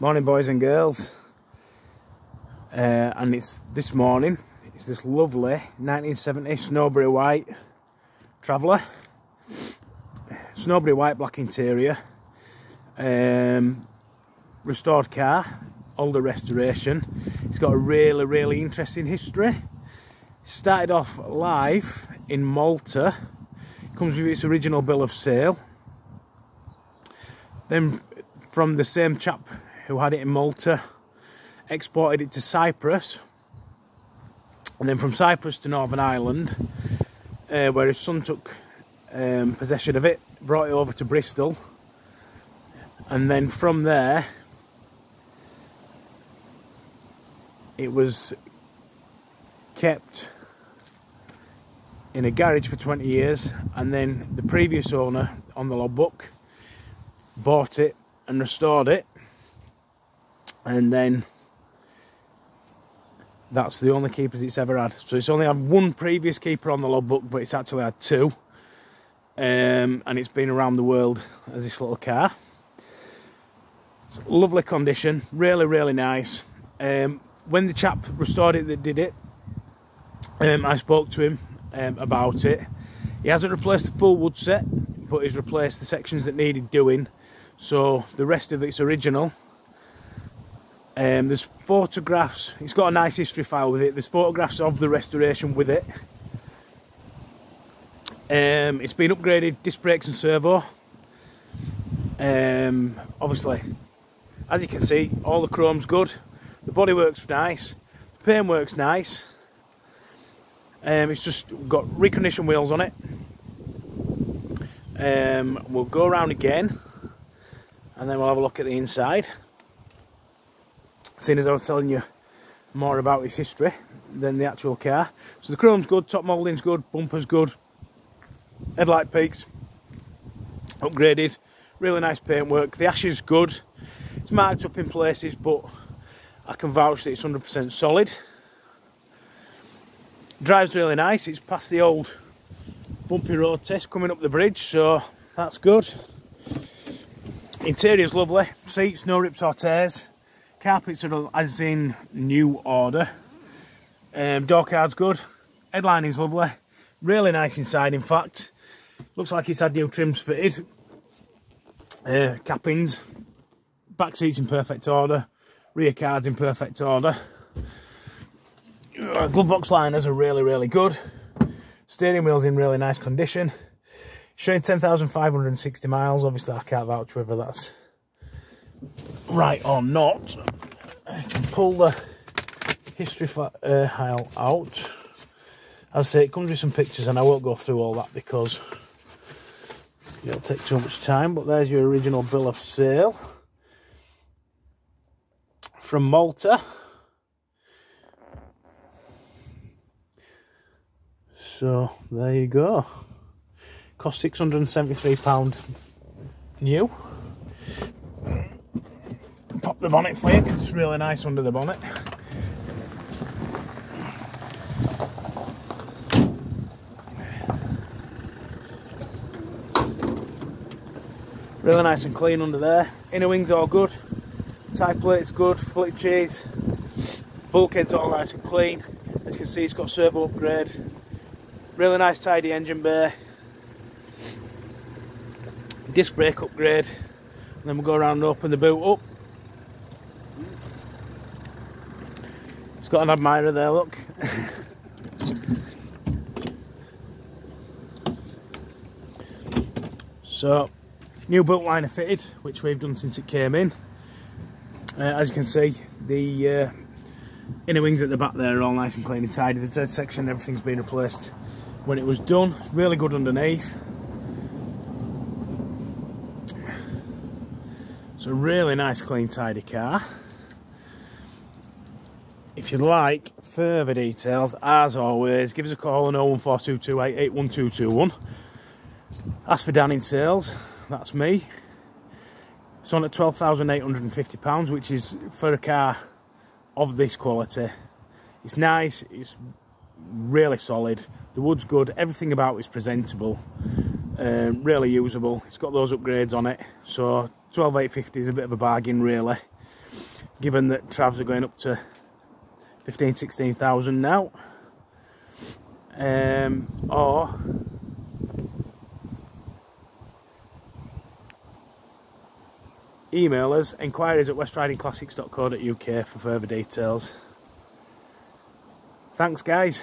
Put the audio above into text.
Morning boys and girls. Uh, and it's this morning, it's this lovely 1970 snowberry White Traveller. snowberry White black interior. Um, restored car, older restoration. It's got a really, really interesting history. Started off live in Malta. Comes with its original bill of sale. Then from the same chap who had it in Malta, exported it to Cyprus, and then from Cyprus to Northern Ireland, uh, where his son took um, possession of it, brought it over to Bristol, and then from there, it was kept in a garage for 20 years, and then the previous owner on the logbook bought it and restored it and then that's the only keepers it's ever had. So it's only had one previous keeper on the logbook, but it's actually had two. Um, and it's been around the world as this little car. It's lovely condition, really, really nice. Um, when the chap restored it that did it, um, I spoke to him um, about it. He hasn't replaced the full wood set, but he's replaced the sections that needed doing. So the rest of it's original um, there's photographs, it's got a nice history file with it, there's photographs of the restoration with it. Um, it's been upgraded, disc brakes and servo. Um, obviously, as you can see, all the chrome's good. The body works nice, the paint works nice. Um, it's just got reconditioned wheels on it. Um, we'll go around again and then we'll have a look at the inside seeing as I was telling you more about its history than the actual car. So the chrome's good, top moulding's good, bumper's good, headlight peaks, upgraded, really nice paintwork. The ash is good, it's marked up in places, but I can vouch that it's 100% solid. Drives really nice, it's past the old bumpy road test coming up the bridge, so that's good. Interior's lovely, seats, no rips or tears. Carpets are as in new order. Um, door card's good. Headlining's lovely. Really nice inside, in fact. Looks like it's had new trims fitted. Uh, cappings. Back seats in perfect order. Rear cards in perfect order. Uh, glove box liners are really, really good. Steering wheel's in really nice condition. Showing 10,560 miles. Obviously, I can't vouch whether that's right or not. I can pull the history file uh, out. As I say, it comes with some pictures and I won't go through all that because it'll take too much time. But there's your original bill of sale from Malta. So there you go. Cost £673 new pop the bonnet for you because it's really nice under the bonnet. Really nice and clean under there. Inner wings all good. Type plate's good. Flitches. Bulkhead's all nice and clean. As you can see, it's got servo upgrade. Really nice tidy engine bay. Disc brake upgrade. And then we'll go around and open the boot up. It's got an admirer there, look. so, new boot liner fitted, which we've done since it came in. Uh, as you can see, the uh, inner wings at the back there are all nice and clean and tidy. The dead section, everything's been replaced when it was done. It's really good underneath. It's a really nice, clean, tidy car. If you'd like further details, as always, give us a call on 01422881221. Ask for Dan in sales, that's me. It's on at £12,850, which is for a car of this quality. It's nice, it's really solid, the wood's good, everything about it is presentable, um, really usable. It's got those upgrades on it, so 12850 is a bit of a bargain really. given that travs are going up to 15 16,000 now. Um, or email us inquiries at westridingclassics.co.uk for further details. Thanks guys